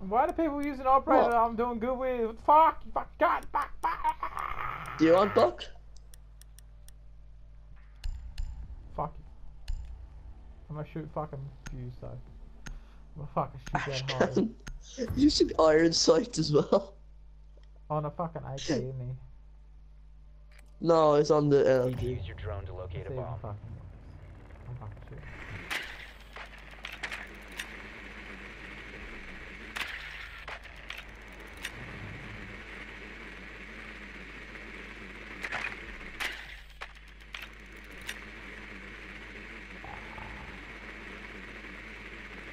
Why do people use an operator What? that I'm doing good with? What the fuck? Fuck, God, fuck, fuck. Do you want Buck? Fuck you. I'm gonna shoot fucking Fuze though. I'm gonna fucking shoot that hard. Using iron sight as well. On a fucking AK, isn't he? No, it's on the uh, LMG. Use your drone to locate a See if he bomb. fucking. I'm fucking shooting.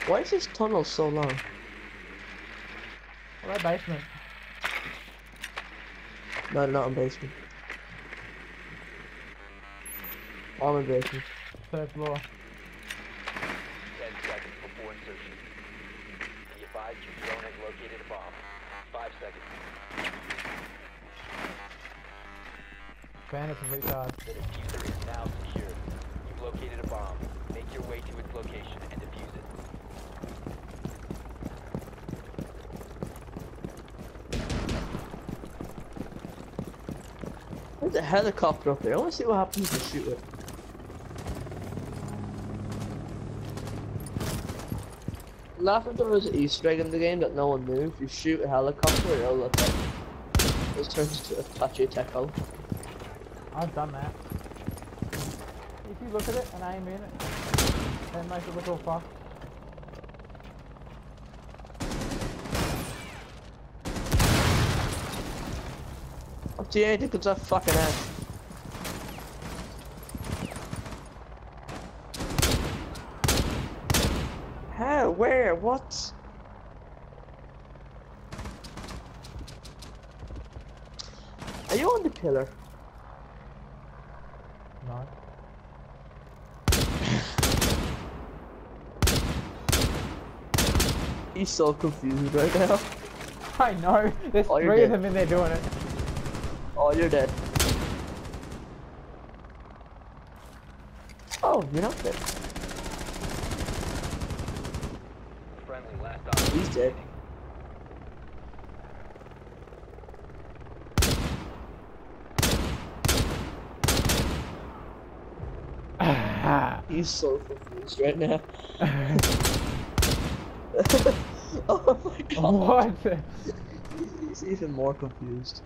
Why is this tunnel so long? Well, that basement. No, not in basement. I'm in basement. Third floor. Ten seconds before insertion. Be advised your drone has located a bomb. Five seconds. Bandits and retards. The defuser is now secured. You've located a bomb. Make your way to its location and defuse it. There's a helicopter up there. I want to see what happens if you shoot it. Laugh if there was an Easter egg in the game that no one knew. If you shoot a helicopter, it'll look like it turns into a Apache Techo. I've done that. If you look at it and aim in it, then make it look all. Up to you, I it's a fucking ass. How? Where? What? Are you on the pillar? No. He's so confused right now. I know. There's Oh, three of them in there doing it. Oh, you're dead. Oh, you're not dead. Friendly last op. He's dead. He's so confused right now. oh my god. what? He's even more confused.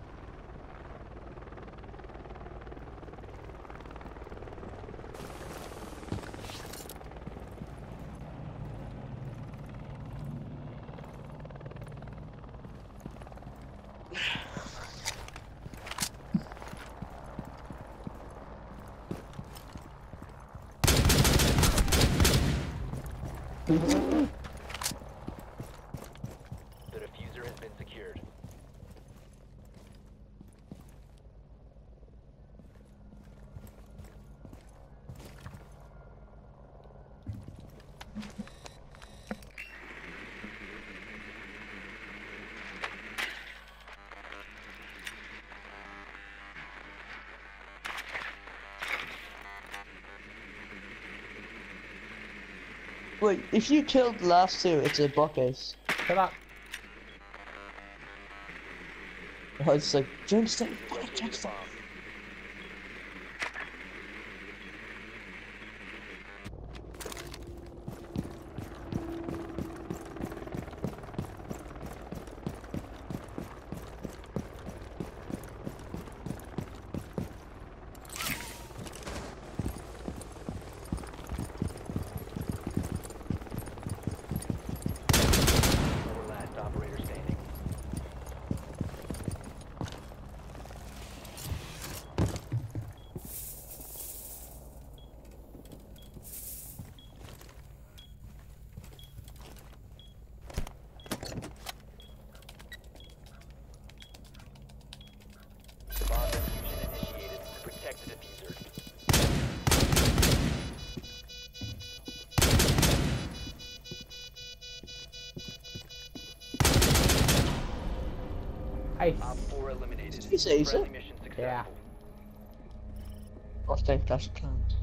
The defuser has been secured. Wait, if you killed the last two, it's a Buck ace. Come up. Oh, it's like, James, stay fucking James, Hey. Op 4 eliminated. you say, Friendly mission Yeah. successful. Thank Clash of Clans.